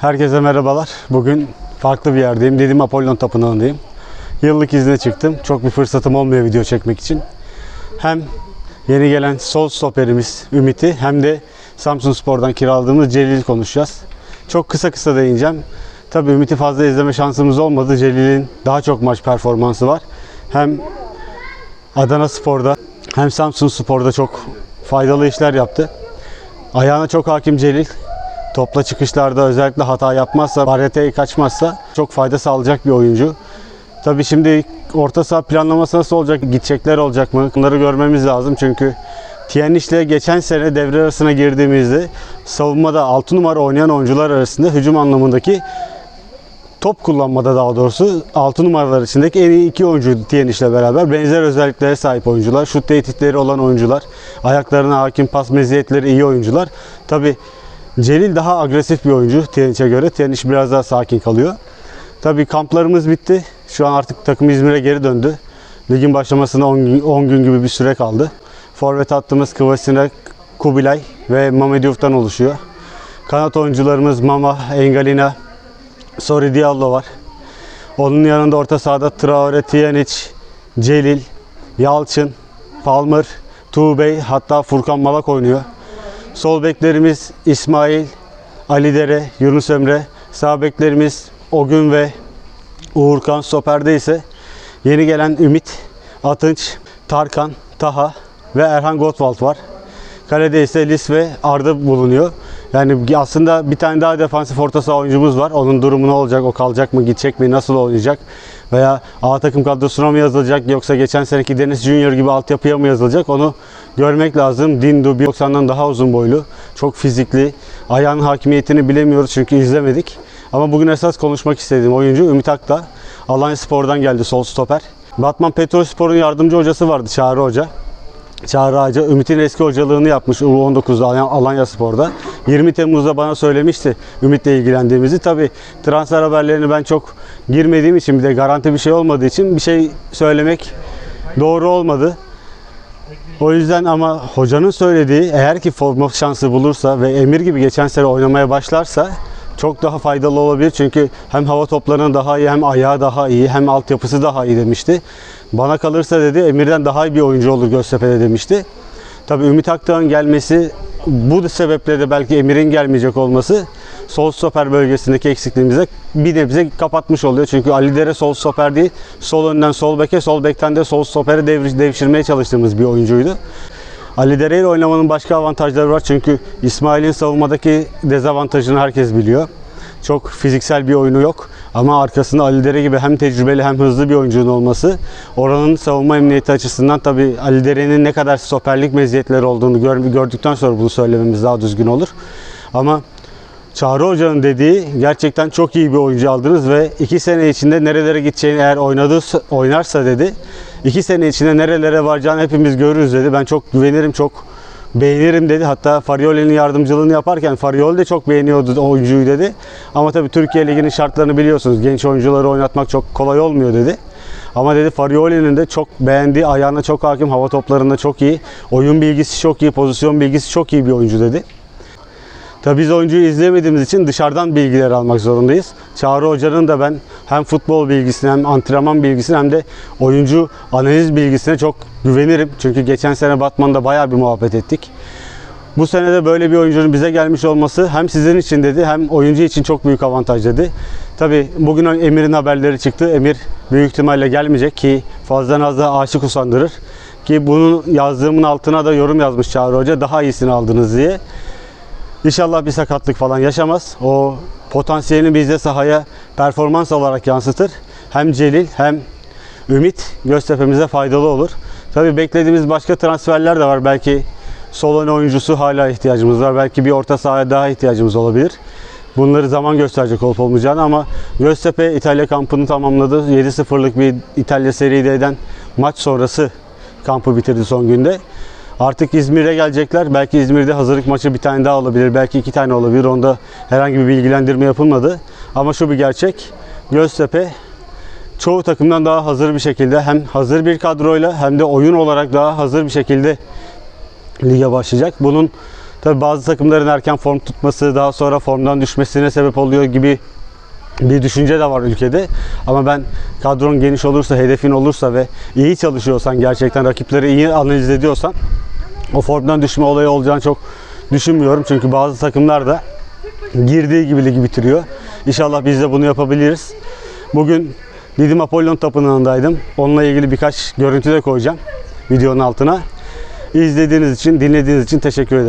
Herkese merhabalar. Bugün farklı bir yerdeyim. Didim Apollon Tapınağı'ndayım. Yıllık izne çıktım. Çok bir fırsatım olmuyor video çekmek için. Hem yeni gelen sol stoperimiz Ümit'i hem de Samsun Spor'dan kiraladığımız Celil'i konuşacağız. Çok kısa kısa değineceğim. Tabii Ümit'i fazla izleme şansımız olmadı. Celil'in daha çok maç performansı var. Hem Adana Spor'da hem Samsun Spor'da çok faydalı işler yaptı. Ayağına çok hakim Celil. Topla çıkışlarda özellikle hata yapmazsa, bareteye kaçmazsa çok fayda sağlayacak bir oyuncu. Tabii şimdi orta saha planlaması nasıl olacak? Gidecekler olacak mı? Bunları görmemiz lazım çünkü Tiyaniş'le geçen sene devre arasına girdiğimizde savunmada 6 numara oynayan oyuncular arasında hücum anlamındaki top kullanmada daha doğrusu 6 numaralar içindeki en iyi iki oyuncu Tiyaniş'le beraber benzer özelliklere sahip oyuncular. Şut tehditleri olan oyuncular. Ayaklarına hakim pas meziyetleri iyi oyuncular. Tabi Celil daha agresif bir oyuncu Tiyaniş'e göre. Tiyaniş biraz daha sakin kalıyor. Tabi kamplarımız bitti. Şu an artık takım İzmir'e geri döndü. Ligin başlamasına 10 gün, 10 gün gibi bir süre kaldı. Forvet hattımız Kıvasina, Kubilay ve Mamediyev'den oluşuyor. Kanat oyuncularımız Mama, Engalina, Sori Diallo var. Onun yanında orta sahada Traore, Tiyanic, Celil, Yalçın, Palmer, Tuğbey hatta Furkan Malak oynuyor. Sol beklerimiz İsmail, Ali Dere, Yunus Emre. Sağ beklerimiz Ogün ve Uğurkan. Stoper'de ise yeni gelen Ümit, Atınç, Tarkan, Taha ve Erhan Gottwald var. Kalede ise Lis ve Arda bulunuyor. Yani aslında bir tane daha defansif orta saha oyuncumuz var. Onun durumu ne olacak? O kalacak mı? Gidecek mi? Nasıl oynayacak? Veya A takım kadrosuna mı yazılacak? Yoksa geçen seneki Deniz Junior gibi altyapıya mı yazılacak? Onu görmek lazım. Dindu 1.90'dan daha uzun boylu. Çok fizikli. Ayağın hakimiyetini bilemiyoruz çünkü izlemedik. Ama bugün esas konuşmak istediğim oyuncu Ümit Akta. Alanya Spor'dan geldi sol stoper. Batman Petrol Spor'un yardımcı hocası vardı Çağrı Hoca. Çağrı Ağaca Ümit'in eski hocalığını yapmış U19'da Alanya, Alanya Spor'da. 20 Temmuz'da bana söylemişti Ümit'le ilgilendiğimizi. Tabi transfer haberlerini ben çok girmediğim için bir de garanti bir şey olmadığı için bir şey söylemek doğru olmadı. O yüzden ama hocanın söylediği eğer ki forma şansı bulursa ve Emir gibi geçen sene oynamaya başlarsa çok daha faydalı olabilir. Çünkü hem hava toplarının daha iyi hem ayağı daha iyi hem altyapısı daha iyi demişti. Bana kalırsa dedi Emir'den daha iyi bir oyuncu olur Göztepe'de demişti. Tabii Ümit Akdağ'ın gelmesi bu sebeple de belki Emir'in gelmeyecek olması sol stoper bölgesindeki eksikliğimize bir nebze kapatmış oluyor. Çünkü Ali Dere sol stoper değil, sol önden sol beke, sol bekten de sol stopere devşirmeye çalıştığımız bir oyuncuydu. Ali Dere ile oynamanın başka avantajları var. Çünkü İsmail'in savunmadaki dezavantajını herkes biliyor. Çok fiziksel bir oyunu yok. Ama arkasında Ali Dere gibi hem tecrübeli hem hızlı bir oyuncunun olması oranın savunma emniyeti açısından tabii Ali Dere'nin ne kadar stoperlik meziyetleri olduğunu gör, gördükten sonra bunu söylememiz daha düzgün olur. Ama Çağrı Hoca'nın dediği gerçekten çok iyi bir oyuncu aldınız ve iki sene içinde nerelere gideceğini eğer oynadığı oynarsa dedi. iki sene içinde nerelere varacağını hepimiz görürüz dedi. Ben çok güvenirim, çok beğenirim dedi. Hatta Farioli'nin yardımcılığını yaparken Farioli de çok beğeniyordu oyuncuyu dedi. Ama tabii Türkiye Ligi'nin şartlarını biliyorsunuz. Genç oyuncuları oynatmak çok kolay olmuyor dedi. Ama dedi Farioli'nin de çok beğendiği, ayağına çok hakim, hava toplarında çok iyi, oyun bilgisi çok iyi, pozisyon bilgisi çok iyi bir oyuncu dedi. Tabii biz oyuncuyu izleyemediğimiz için dışarıdan bilgiler almak zorundayız. Çağrı Hoca'nın da ben hem futbol bilgisine hem antrenman bilgisine hem de oyuncu analiz bilgisine çok güvenirim. Çünkü geçen sene Batman'da bayağı bir muhabbet ettik. Bu sene de böyle bir oyuncunun bize gelmiş olması hem sizin için dedi hem oyuncu için çok büyük avantaj dedi. Tabii bugün Emir'in haberleri çıktı. Emir büyük ihtimalle gelmeyecek ki fazladan az da aşık usandırır. Ki bunun yazdığımın altına da yorum yazmış Çağrı Hoca daha iyisini aldınız diye. İnşallah bir sakatlık falan yaşamaz. O potansiyelini bizde sahaya performans olarak yansıtır. Hem Celil hem Ümit Göztepe'mize faydalı olur. Tabii beklediğimiz başka transferler de var. Belki sol ön oyuncusu hala ihtiyacımız var. Belki bir orta sahaya daha ihtiyacımız olabilir. Bunları zaman gösterecek olup olmayacağını ama Göztepe İtalya kampını tamamladı. 7-0'lık bir İtalya seride eden maç sonrası kampı bitirdi son günde. Artık İzmir'e gelecekler. Belki İzmir'de hazırlık maçı bir tane daha olabilir. Belki iki tane olabilir. Onda herhangi bir bilgilendirme yapılmadı. Ama şu bir gerçek. Göztepe çoğu takımdan daha hazır bir şekilde hem hazır bir kadroyla hem de oyun olarak daha hazır bir şekilde lige başlayacak. Bunun Tabi bazı takımların erken form tutması daha sonra formdan düşmesine sebep oluyor gibi bir düşünce de var ülkede. Ama ben kadron geniş olursa, hedefin olursa ve iyi çalışıyorsan, gerçekten rakipleri iyi analiz ediyorsan o formdan düşme olayı olacağını çok düşünmüyorum. Çünkü bazı takımlar da girdiği gibi ligi bitiriyor. İnşallah biz de bunu yapabiliriz. Bugün Didim Apollon Tapınağı'ndaydım. Onunla ilgili birkaç görüntü de koyacağım videonun altına. İzlediğiniz için, dinlediğiniz için teşekkür ederim.